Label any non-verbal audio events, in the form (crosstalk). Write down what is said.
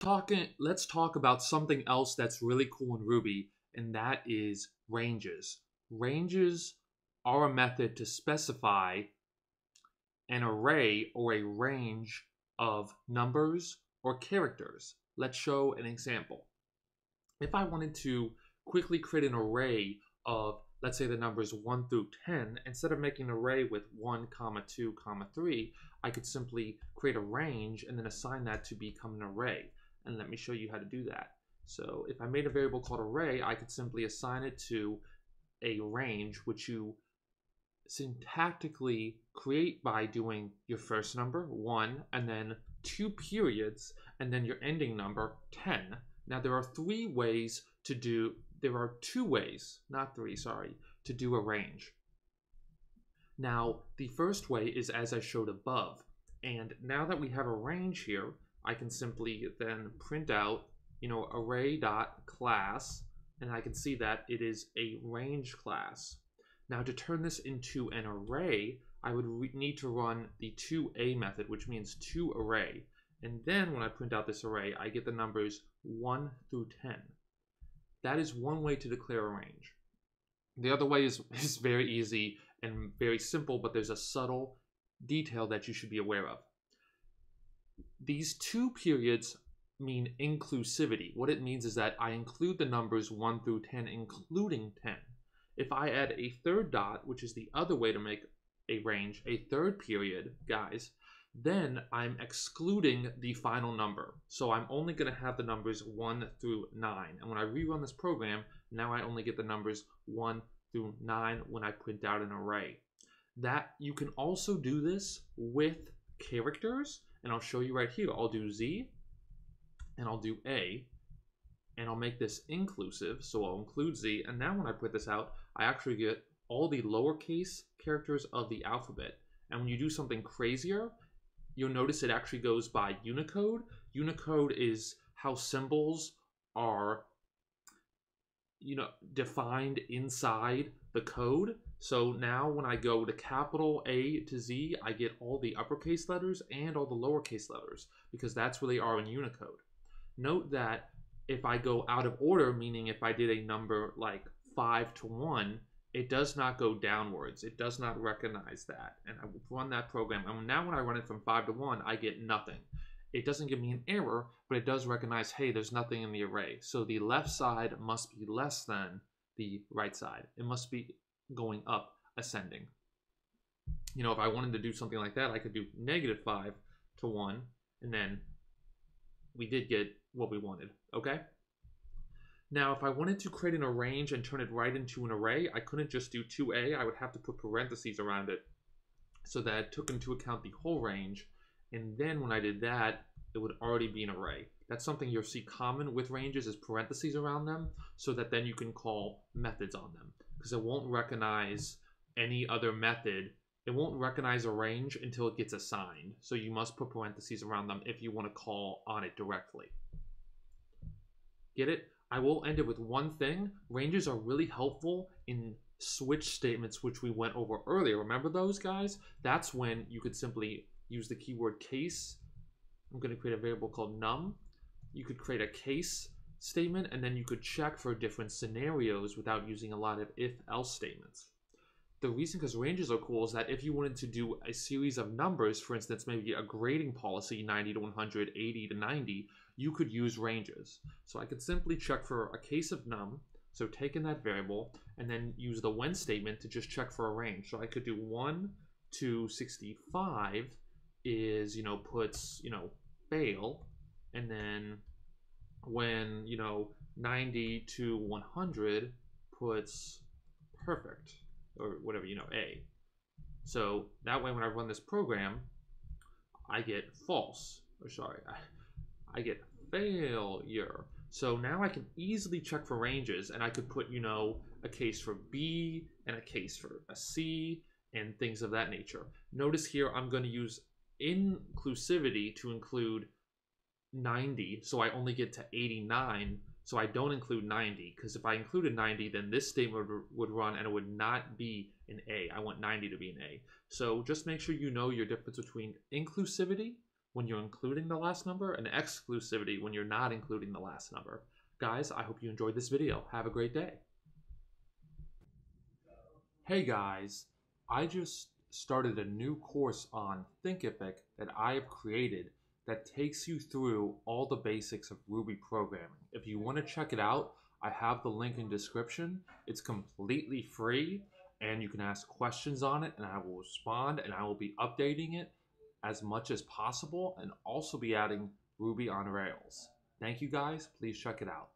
talking let's talk about something else that's really cool in Ruby, and that is ranges. Ranges are a method to specify an array or a range of numbers or characters. Let's show an example. If I wanted to quickly create an array of, let's say the numbers 1 through 10, instead of making an array with 1, comma 2, comma 3, I could simply create a range and then assign that to become an array. And let me show you how to do that. So if I made a variable called array, I could simply assign it to a range, which you syntactically create by doing your first number, 1, and then two periods, and then your ending number, 10. Now there are three ways to do, there are two ways, not three, sorry, to do a range. Now, the first way is as I showed above. And now that we have a range here, I can simply then print out, you know, array.class, and I can see that it is a range class. Now to turn this into an array, I would need to run the to_a method, which means to array. And then when I print out this array, I get the numbers 1 through 10. That is one way to declare a range. The other way is, (laughs) is very easy and very simple, but there's a subtle detail that you should be aware of. These two periods mean inclusivity. What it means is that I include the numbers 1 through 10, including 10. If I add a third dot, which is the other way to make a range, a third period, guys, then I'm excluding the final number. So I'm only going to have the numbers 1 through 9. And when I rerun this program, now I only get the numbers 1 through 9 when I print out an array. That You can also do this with characters, and I'll show you right here. I'll do Z, and I'll do A, and I'll make this inclusive, so I'll include Z, and now when I put this out, I actually get all the lowercase characters of the alphabet. And when you do something crazier, you'll notice it actually goes by Unicode. Unicode is how symbols are you know defined inside the code. So now when I go to capital A to Z, I get all the uppercase letters and all the lowercase letters because that's where they are in Unicode. Note that if I go out of order, meaning if I did a number like 5 to 1, it does not go downwards. It does not recognize that. And I run that program. And now when I run it from 5 to 1, I get nothing. It doesn't give me an error, but it does recognize, hey, there's nothing in the array. So the left side must be less than the right side. It must be going up, ascending. You know, if I wanted to do something like that, I could do negative 5 to 1, and then we did get what we wanted, okay? Now, if I wanted to create an array and turn it right into an array, I couldn't just do to_a. I would have to put parentheses around it so that it took into account the whole range. And then when I did that, it would already be an array. That's something you'll see common with ranges is parentheses around them so that then you can call methods on them because it won't recognize any other method. It won't recognize a range until it gets assigned. So you must put parentheses around them if you want to call on it directly. Get it? I will end it with one thing. Ranges are really helpful in switch statements, which we went over earlier. Remember those guys? That's when you could simply use the keyword case. I'm going to create a variable called num. You could create a case statement, and then you could check for different scenarios without using a lot of if-else statements. The reason because ranges are cool is that if you wanted to do a series of numbers, for instance, maybe a grading policy, 90 to 100, 80 to 90, you could use ranges. So I could simply check for a case of num, so take in that variable, and then use the when statement to just check for a range. So I could do 1 to 65 is, you know, puts, you know, fail, and then when, you know, 90 to 100 puts perfect, or whatever, you know, A. So that way when I run this program, I get false, or sorry, I, (laughs) I get failure. So now I can easily check for ranges and I could put, you know, a case for B and a case for a C and things of that nature. Notice here I'm going to use inclusivity to include 90, so I only get to 89, so I don't include 90, because if I included 90, then this statement would, run and it would not be an A. I want 90 to be an A. So just make sure you know your difference between inclusivity when you're including the last number and exclusivity when you're not including the last number. Guys, I hope you enjoyed this video. Have a great day. Hey guys, I just started a new course on Thinkific that I have created that takes you through all the basics of Ruby programming. If you want to check it out, I have the link in description. It's completely free and you can ask questions on it and I will respond and I will be updating it as much as possible and also be adding Ruby on Rails. Thank you guys. Please check it out.